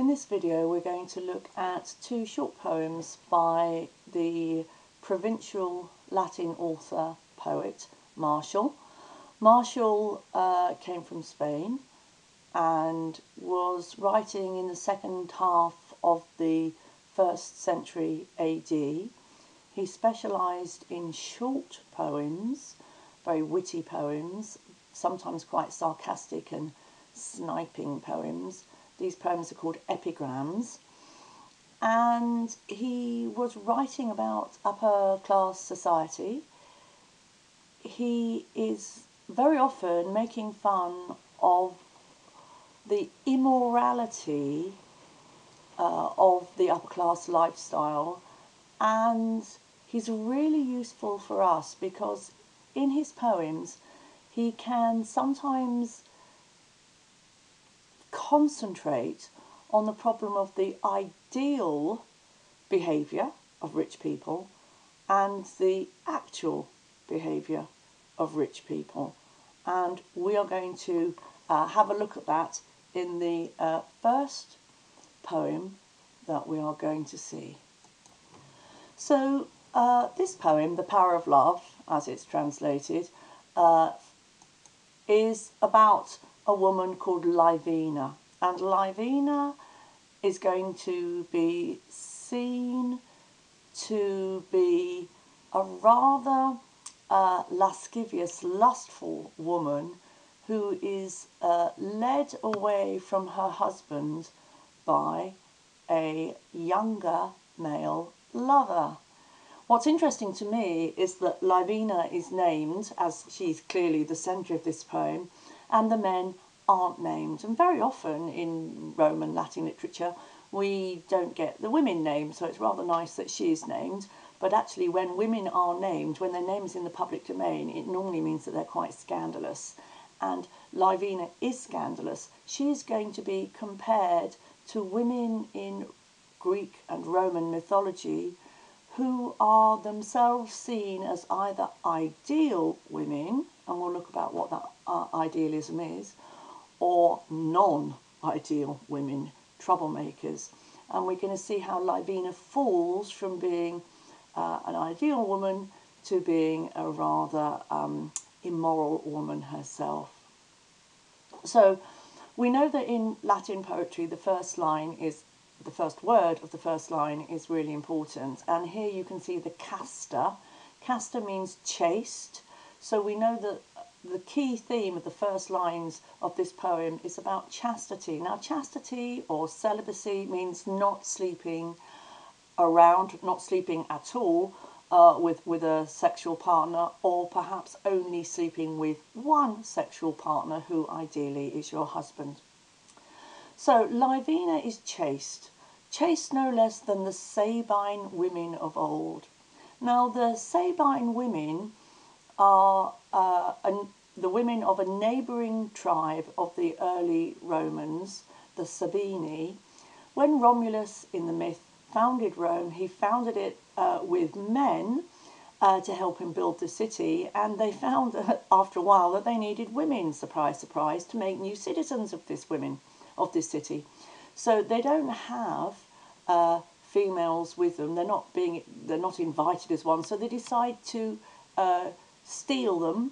In this video we're going to look at two short poems by the provincial Latin author poet Martial. Martial uh, came from Spain and was writing in the second half of the first century AD. He specialised in short poems, very witty poems, sometimes quite sarcastic and sniping poems. These poems are called epigrams. And he was writing about upper class society. He is very often making fun of the immorality uh, of the upper class lifestyle and he's really useful for us because in his poems he can sometimes concentrate on the problem of the ideal behaviour of rich people and the actual behaviour of rich people. And we are going to uh, have a look at that in the uh, first poem that we are going to see. So, uh, this poem, The Power of Love, as it's translated, uh, is about a woman called Laevina. And Laevina is going to be seen to be a rather uh, lascivious, lustful woman who is uh, led away from her husband by a younger male lover. What's interesting to me is that Laevina is named, as she's clearly the centre of this poem, and the men aren't named. And very often in Roman Latin literature, we don't get the women named, so it's rather nice that she is named. But actually, when women are named, when their name is in the public domain, it normally means that they're quite scandalous. And Laevina is scandalous. She is going to be compared to women in Greek and Roman mythology who are themselves seen as either ideal women, and we'll look about what that uh, idealism is, or non-ideal women, troublemakers. And we're going to see how Laevina falls from being uh, an ideal woman to being a rather um, immoral woman herself. So we know that in Latin poetry the first line is the first word of the first line is really important. And here you can see the casta. Casta means chaste. So we know that the key theme of the first lines of this poem is about chastity. Now, chastity or celibacy means not sleeping around, not sleeping at all uh, with, with a sexual partner, or perhaps only sleeping with one sexual partner who ideally is your husband. So Laevina is chaste, chaste no less than the Sabine women of old. Now the Sabine women are uh, an, the women of a neighbouring tribe of the early Romans, the Sabini. When Romulus in the myth founded Rome, he founded it uh, with men uh, to help him build the city, and they found after a while that they needed women, surprise, surprise, to make new citizens of this women of this city. So they don't have uh, females with them. They're not being they're not invited as one. So they decide to uh, steal them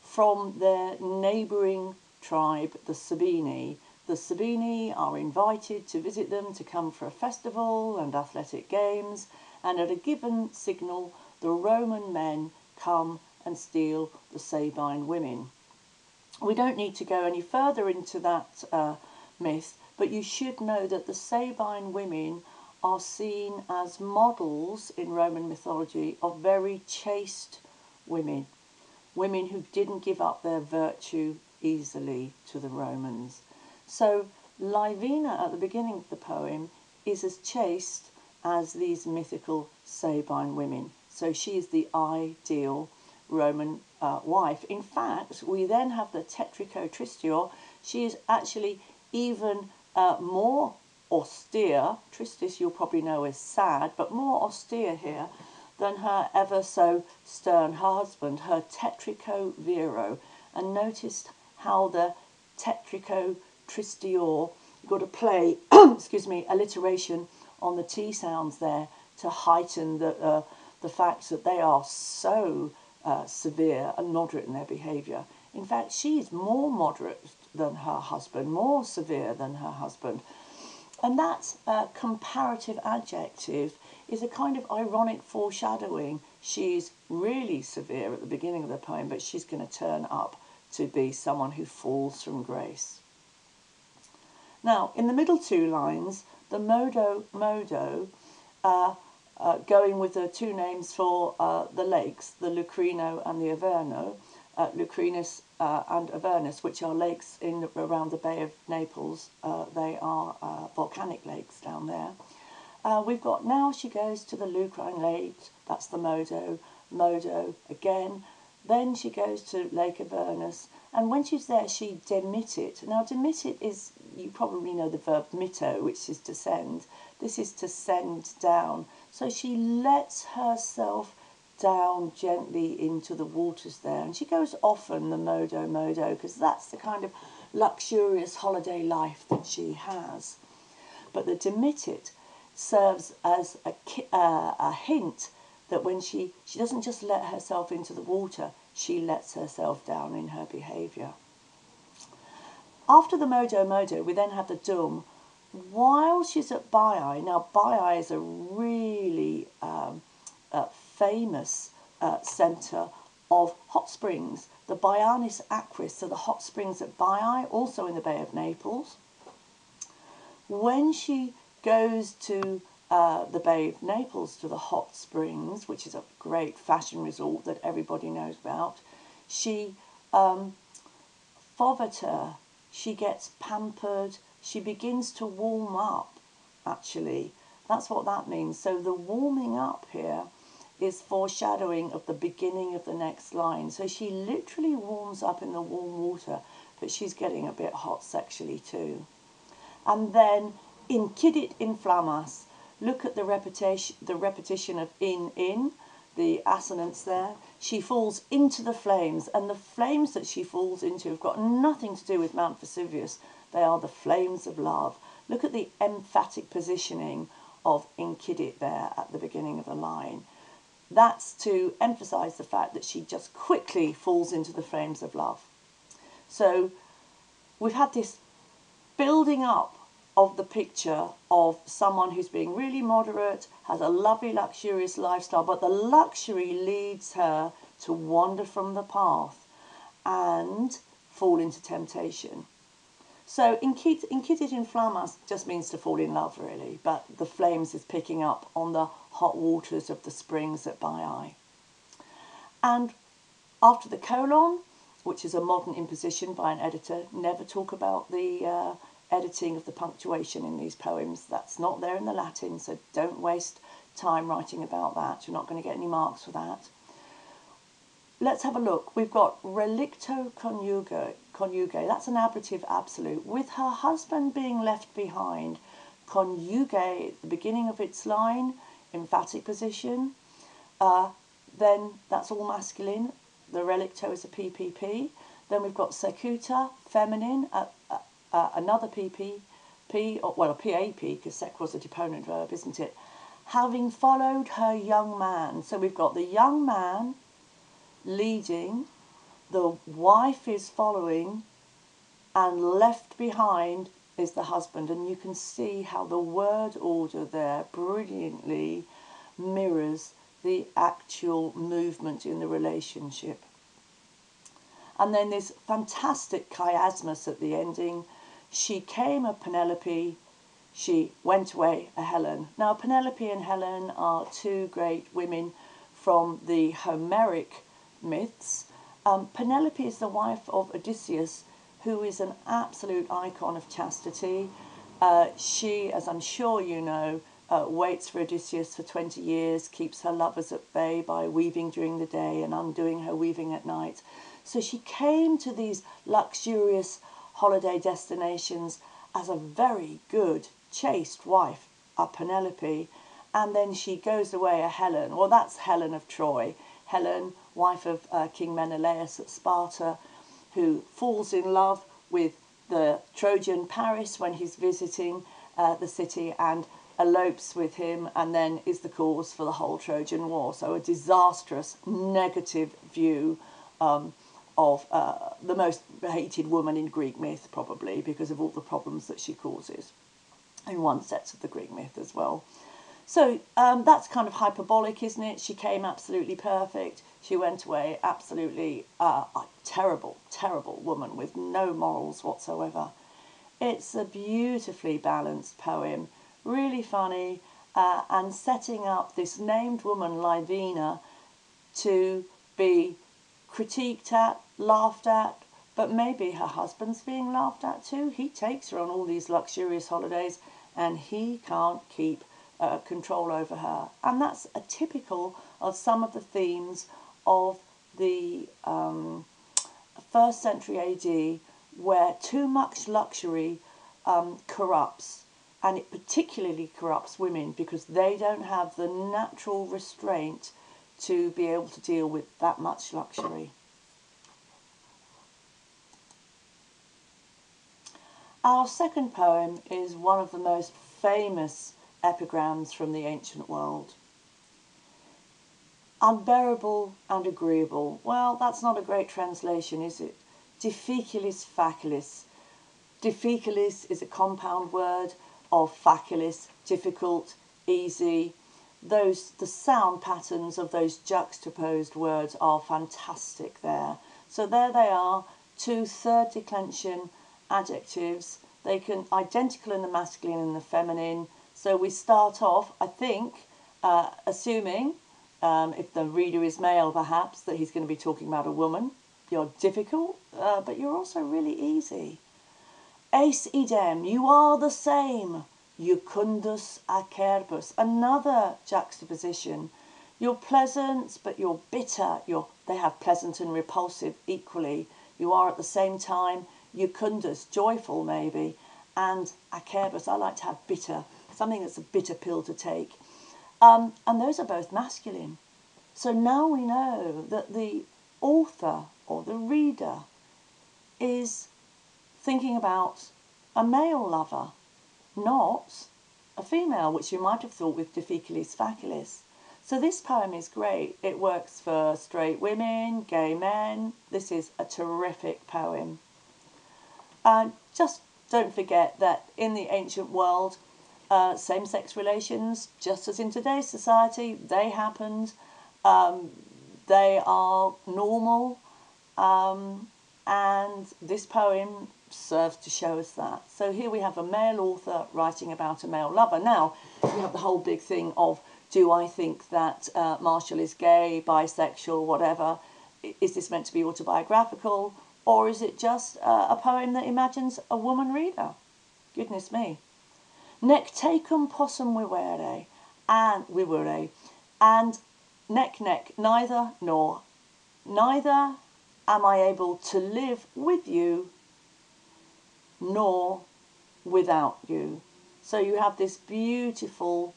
from their neighbouring tribe, the Sabini. The Sabini are invited to visit them to come for a festival and athletic games, and at a given signal, the Roman men come and steal the Sabine women. We don't need to go any further into that uh, myth, but you should know that the Sabine women are seen as models in Roman mythology of very chaste women, women who didn't give up their virtue easily to the Romans. So Laevina at the beginning of the poem is as chaste as these mythical Sabine women. So she is the ideal Roman uh, wife. In fact, we then have the Tetrico Tristior. She is actually even uh, more austere, Tristis you'll probably know is sad, but more austere here than her ever so stern husband, her Tetrico Viro. And noticed how the Tetrico Tristior got a play, excuse me, alliteration on the T sounds there to heighten the, uh, the fact that they are so uh, severe and moderate in their behaviour. In fact, she's more moderate than her husband, more severe than her husband. And that uh, comparative adjective is a kind of ironic foreshadowing. She's really severe at the beginning of the poem, but she's going to turn up to be someone who falls from grace. Now, in the middle two lines, the modo modo, uh, uh, going with the two names for uh, the lakes, the Lucrino and the Averno, uh, Lucrinus uh, and Avernus, which are lakes in around the Bay of Naples. Uh, they are uh, volcanic lakes down there. Uh, we've got now she goes to the Lucrine Lake, that's the Modo, Modo again. Then she goes to Lake Avernus, and when she's there, she demittit. Now, demittit is, you probably know the verb mitto, which is to send. This is to send down. So she lets herself down gently into the waters there. And she goes often, the Modo Modo, because that's the kind of luxurious holiday life that she has. But the demittit serves as a, uh, a hint that when she, she doesn't just let herself into the water, she lets herself down in her behaviour. After the Modo Modo, we then have the Dum. While she's at Baiae, now Baiae is a really um, famous uh, centre of hot springs. The Baianis Aquis, so the hot springs at Baiae, also in the Bay of Naples. When she goes to uh, the Bay of Naples to the hot springs, which is a great fashion resort that everybody knows about, she um, fovetur, she gets pampered, she begins to warm up, actually. That's what that means. So the warming up here is foreshadowing of the beginning of the next line. So she literally warms up in the warm water, but she's getting a bit hot sexually too. And then incidit in flammas. Look at the repetition, the repetition of in, in, the assonance there. She falls into the flames, and the flames that she falls into have got nothing to do with Mount Vesuvius. They are the flames of love. Look at the emphatic positioning of incidit there at the beginning of the line. That's to emphasize the fact that she just quickly falls into the flames of love. So we've had this building up of the picture of someone who's being really moderate, has a lovely, luxurious lifestyle, but the luxury leads her to wander from the path and fall into temptation. So incidit in just means to fall in love, really, but the flames is picking up on the hot waters of the springs at Baiae. And after the colon, which is a modern imposition by an editor, never talk about the uh, editing of the punctuation in these poems. That's not there in the Latin, so don't waste time writing about that. You're not going to get any marks for that. Let's have a look. We've got relicto conjuge, conjuge. That's an ablative absolute. With her husband being left behind, conjuge, the beginning of its line, emphatic position, uh, then that's all masculine. The relicto is a PPP. Then we've got secuta, feminine, uh, uh, uh, another PPP, or, well, a PAP, because sec was a deponent verb, isn't it? Having followed her young man. So we've got the young man leading, the wife is following, and left behind is the husband. And you can see how the word order there brilliantly mirrors the actual movement in the relationship. And then this fantastic chiasmus at the ending. She came a Penelope, she went away a Helen. Now, Penelope and Helen are two great women from the Homeric myths. Um, Penelope is the wife of Odysseus, who is an absolute icon of chastity. Uh, she, as I'm sure you know, uh, waits for Odysseus for 20 years, keeps her lovers at bay by weaving during the day and undoing her weaving at night. So she came to these luxurious holiday destinations as a very good, chaste wife, a Penelope, and then she goes away a Helen. Well, that's Helen of Troy. Helen, wife of uh, King Menelaus at Sparta, who falls in love with the Trojan Paris when he's visiting uh, the city and elopes with him and then is the cause for the whole Trojan War. So, a disastrous, negative view um, of uh, the most hated woman in Greek myth, probably because of all the problems that she causes in one set of the Greek myth as well. So um, that's kind of hyperbolic, isn't it? She came absolutely perfect. She went away absolutely uh, a terrible, terrible woman with no morals whatsoever. It's a beautifully balanced poem, really funny, uh, and setting up this named woman, Laevina, to be critiqued at, laughed at, but maybe her husband's being laughed at too. He takes her on all these luxurious holidays and he can't keep uh, control over her. And that's a typical of some of the themes of the um, first century AD, where too much luxury um, corrupts, and it particularly corrupts women because they don't have the natural restraint to be able to deal with that much luxury. Our second poem is one of the most famous epigrams from the ancient world. Unbearable and agreeable. Well, that's not a great translation, is it? Difficilis facilis. Difficilis is a compound word of facilis, difficult, easy. Those the sound patterns of those juxtaposed words are fantastic there. So there they are, two third declension adjectives. They can identical in the masculine and the feminine. So we start off, I think, uh, assuming um, if the reader is male, perhaps that he's going to be talking about a woman. You're difficult, uh, but you're also really easy. Ace idem, you are the same. Jucundus acerbus, another juxtaposition. You're pleasant, but you're bitter. You're, they have pleasant and repulsive equally. You are at the same time Jucundus, joyful maybe, and acerbus, I like to have bitter, something that's a bitter pill to take. Um, and those are both masculine. So now we know that the author or the reader is thinking about a male lover, not a female, which you might have thought with Difficilis facilis. So this poem is great. It works for straight women, gay men. This is a terrific poem. And just don't forget that in the ancient world, uh, same sex relations, just as in today's society, they happened. Um, they are normal. Um, and this poem serves to show us that. So here we have a male author writing about a male lover. Now, we have the whole big thing of do I think that uh, Martial is gay, bisexual, whatever? Is this meant to be autobiographical? Or is it just uh, a poem that imagines a woman reader? Goodness me. Nec tecum possum vivere, and vivere, and neck neck, neither nor, neither am I able to live with you nor without you. So you have this beautiful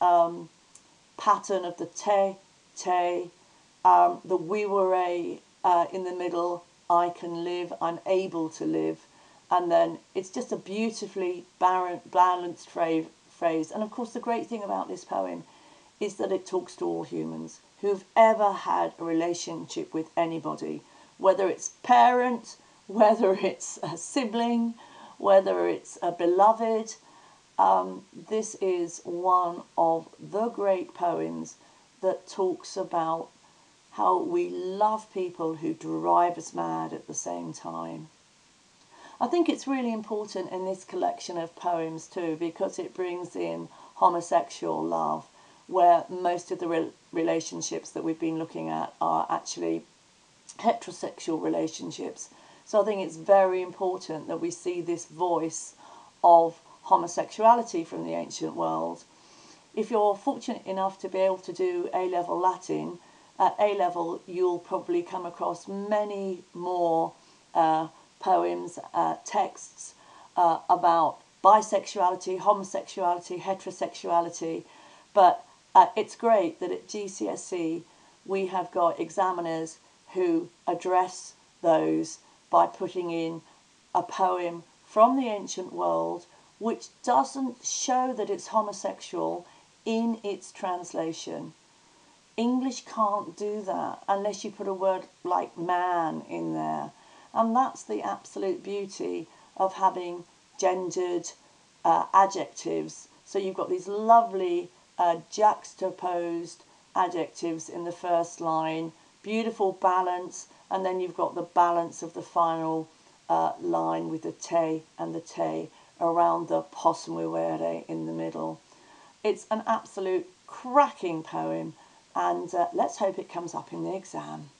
um, pattern of the te, te, um, the we were uh, in the middle, I can live, I'm able to live. And then it's just a beautifully balanced phrase. And of course, the great thing about this poem is that it talks to all humans who've ever had a relationship with anybody, whether it's parent, whether it's a sibling, whether it's a beloved. Um, this is one of the great poems that talks about how we love people who drive us mad at the same time. I think it's really important in this collection of poems too because it brings in homosexual love, where most of the re- relationships that we've been looking at are actually heterosexual relationships. So I think it's very important that we see this voice of homosexuality from the ancient world. If you're fortunate enough to be able to do A level Latin, at A level, you'll probably come across many more uh, poems, uh, texts uh, about bisexuality, homosexuality, heterosexuality. But uh, it's great that at GCSE we have got examiners who address those by putting in a poem from the ancient world which doesn't show that it's homosexual in its translation. English can't do that unless you put a word like man in there. And that's the absolute beauty of having gendered uh, adjectives. So you've got these lovely uh, juxtaposed adjectives in the first line, beautiful balance, and then you've got the balance of the final uh, line with the te and the te around the possum vivere in the middle. It's an absolute cracking poem and uh, let's hope it comes up in the exam.